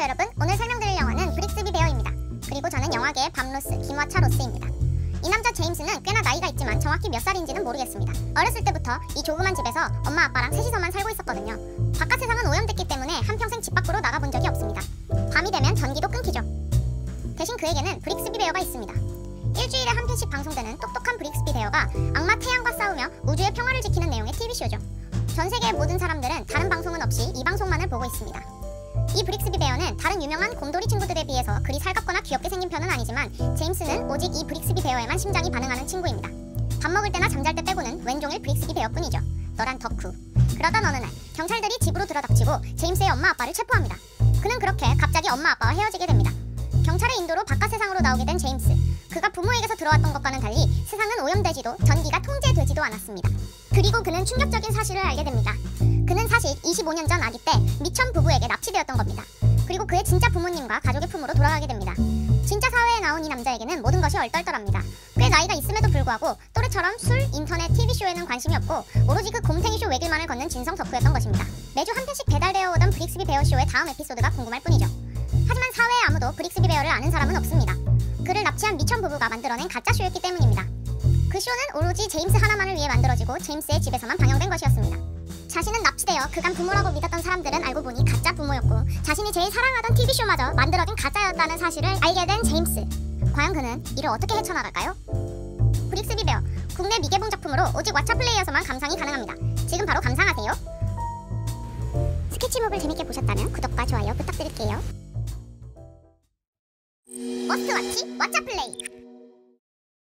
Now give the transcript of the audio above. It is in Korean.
안녕하세요 여러분 오늘 설명드릴 영화는 브릭스비 베어입니다. 그리고 저는 영화계의 밥 로스 김왓챠 로스입니다. 이 남자 제임스는 꽤나 나이가 있지만 정확히 몇 살인지는 모르겠습니다. 어렸을 때부터 이 조그만 집에서 엄마 아빠랑 셋이서만 살고 있었거든요. 바깥 세상은 오염됐기 때문에 한평생 집 밖으로 나가본 적이 없습니다. 밤이 되면 전기도 끊기죠. 대신 그에게는 브릭스비 베어가 있습니다. 일주일에 한 편씩 방송되는 똑똑한 브릭스비 베어가 악마 태양과 싸우며 우주의 평화를 지키는 내용의 TV쇼죠. 전 세계의 모든 사람들은 다른 방송은 없이 이 방송만을 보고 있습니다 이 브릭스비 베어는 다른 유명한 곰돌이 친구들에 비해서 그리 살갑거나 귀엽게 생긴 편은 아니지만 제임스는 오직 이 브릭스비 베어에만 심장이 반응하는 친구입니다. 밥 먹을 때나 잠잘 때 빼고는 왼종일 브릭스비 베어뿐이죠. 너란 덕후. 그러던 어느 날 경찰들이 집으로 들어닥치고 제임스의 엄마 아빠를 체포합니다. 그는 그렇게 갑자기 엄마 아빠와 헤어지게 됩니다. 경찰의 인도로 바깥 세상으로 나오게 된 제임스. 그가 부모에게서 들어왔던 것과는 달리 세상은 오염되지도 전기가 통제되지도 않았습니다. 그리고 그는 충격적인 사실을 알게 됩니다. 그는 사실 25년 전 아기 때 미친 부부에게 납치되었던 겁니다. 그리고 그의 진짜 부모님과 가족의 품으로 돌아가게 됩니다. 진짜 사회에 나온 이 남자에게는 모든 것이 얼떨떨합니다. 꽤 나이가 있음에도 불구하고 또래처럼 술, 인터넷, TV쇼에는 관심이 없고 오로지 그 곰탱이쇼 외길만을 걷는 진성 덕후였던 것입니다. 매주 한 편씩 배달되어 오던 브릭스비 베어쇼의 다음 에피소드가 궁금할 뿐이죠. 하지만 사회에 아무도 브릭스비 베어를 아는 사람은 없습니다. 그를 납치한 미천 부부가 만들어낸 가짜 쇼였기 때문입니다. 그 쇼는 오로지 제임스 하나만을 위해 만들어지고 제임스의 집에서만 방영된 것이었습니다. 자신은 납치되어 그간 부모라고 믿었던 사람들은 알고 보니 가짜 부모였고 자신이 제일 사랑하던 TV쇼마저 만들어진 가짜였다는 사실을 알게 된 제임스. 과연 그는 이를 어떻게 헤쳐나갈까요? 브릭스비 베어, 국내 미개봉 작품으로 오직 왓챠플레이에서만 감상이 가능합니다. 지금 바로 감상하세요. 스케치북을 재밌게 보셨다면 구독과 좋아요 부탁드릴게요. 머스트 왓치 왓챠플레이